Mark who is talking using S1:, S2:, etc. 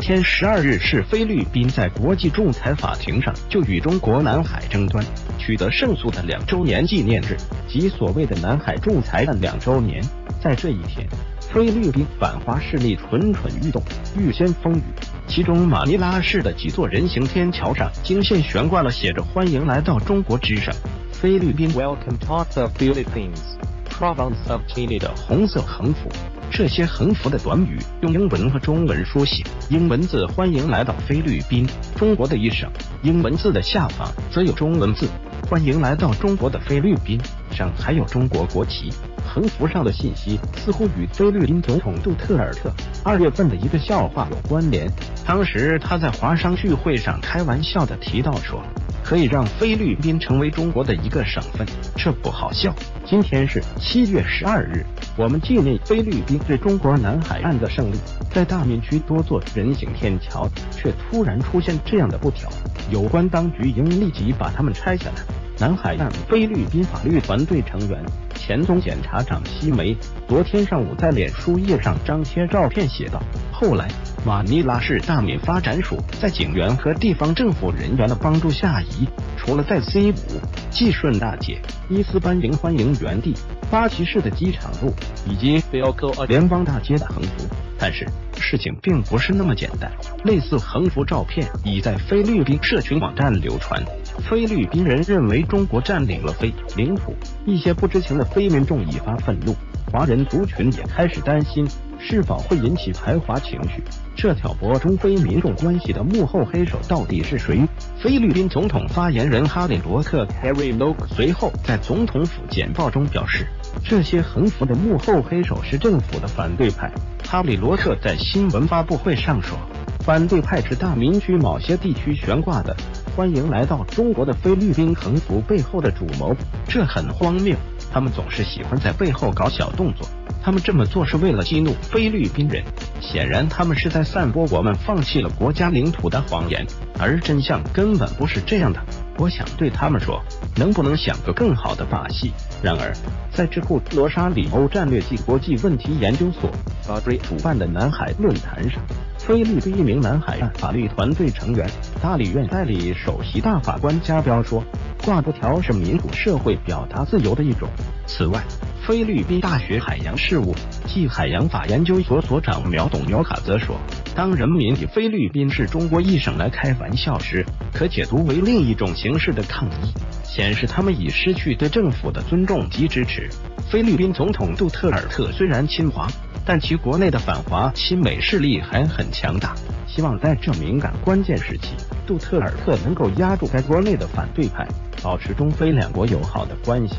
S1: 天十二日是菲律宾在国际仲裁法庭上就与中国南海争端取得胜诉的两周年纪念日，即所谓的南海仲裁案两周年。在这一天，菲律宾反华势力蠢蠢欲动，欲先风雨。其中，马尼拉市的几座人行天桥上惊现悬挂了写着“欢迎来到中国”之上，菲律宾
S2: Welcome to the Philippines province of Chile
S1: 的红色横幅。这些横幅的短语用英文和中文书写，英文字“欢迎来到菲律宾，中国的一省”，英文字的下方则有中文字“欢迎来到中国的菲律宾”，上还有中国国旗。横幅上的信息似乎与菲律宾总统杜特尔特二月份的一个笑话有关联。当时他在华商聚会上开玩笑的提到说。可以让菲律宾成为中国的一个省份，这不好笑。今天是七月十二日，我们纪念菲律宾对中国南海岸的胜利。在大面区多座人行天桥，却突然出现这样的布条，有关当局应立即把它们拆下来。南海岸菲律宾法律团队成员、前总检察长西梅昨天上午在脸书页上张贴照片，写道：“后来。”马尼拉市大米发展署在警员和地方政府人员的帮助下移，除了在 C 五济顺大街、伊斯班营欢迎园地、八旗市的机场路以及联邦大街的横幅，但是事情并不是那么简单。类似横幅照片已在菲律宾社群网站流传。菲律宾人认为中国占领了菲领土，一些不知情的非民众已发愤怒，华人族群也开始担心。是否会引起排华情绪？这挑拨中非民众关系的幕后黑手到底是谁？菲律宾总统发言人哈里罗特 （Harry Lok） 随后在总统府简报中表示，这些横幅的幕后黑手是政府的反对派。哈里罗特在新闻发布会上说，反对派是大民区某些地区悬挂的“欢迎来到中国”的菲律宾横幅背后的主谋，这很荒谬。他们总是喜欢在背后搞小动作。他们这么做是为了激怒菲律宾人，显然他们是在散播我们放弃了国家领土的谎言，而真相根本不是这样的。我想对他们说，能不能想个更好的把戏？然而，在智库罗莎里欧战略及国际问题研究所主办的南海论坛上，菲律宾一名南海岸法律团队成员、大理院代理首席大法官加标说：“挂布条是民主社会表达自由的一种。”此外，菲律宾大学海洋事务暨海洋法研究所所长苗董苗卡则说：“当人民以菲律宾是中国一省来开玩笑时，可解读为另一种形式的抗议，显示他们已失去对政府的尊重及支持。”菲律宾总统杜特尔特虽然亲华，但其国内的反华亲美势力还很强大。希望在这敏感关键时期，杜特尔特能够压住该国内的反对派，保持中非两国友好的关系。